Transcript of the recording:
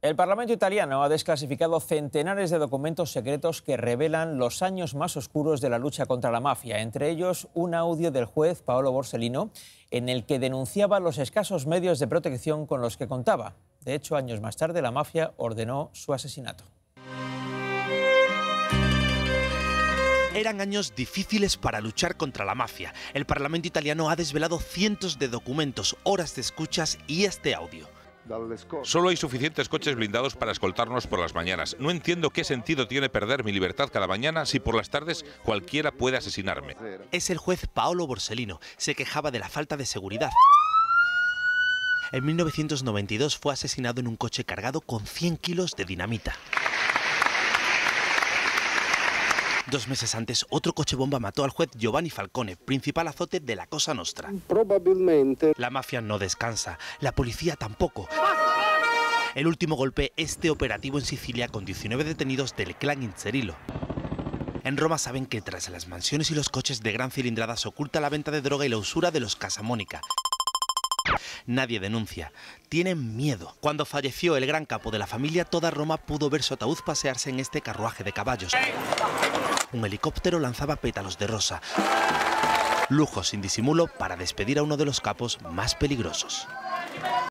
El Parlamento italiano ha desclasificado centenares de documentos secretos que revelan los años más oscuros de la lucha contra la mafia, entre ellos un audio del juez Paolo Borsellino en el que denunciaba los escasos medios de protección con los que contaba. De hecho, años más tarde la mafia ordenó su asesinato. Eran años difíciles para luchar contra la mafia. El Parlamento italiano ha desvelado cientos de documentos, horas de escuchas y este audio. Solo hay suficientes coches blindados para escoltarnos por las mañanas. No entiendo qué sentido tiene perder mi libertad cada mañana si por las tardes cualquiera puede asesinarme. Es el juez Paolo Borsellino. Se quejaba de la falta de seguridad. En 1992 fue asesinado en un coche cargado con 100 kilos de dinamita. Dos meses antes, otro coche bomba mató al juez Giovanni Falcone, principal azote de la Cosa Nostra. Probablemente. La mafia no descansa, la policía tampoco. El último golpe, este operativo en Sicilia con 19 detenidos del clan Incerilo. En Roma saben que tras las mansiones y los coches de gran cilindrada se oculta la venta de droga y la usura de los Casamónica. Nadie denuncia. Tienen miedo. Cuando falleció el gran capo de la familia, toda Roma pudo ver su ataúd pasearse en este carruaje de caballos. Un helicóptero lanzaba pétalos de rosa. Lujo sin disimulo para despedir a uno de los capos más peligrosos.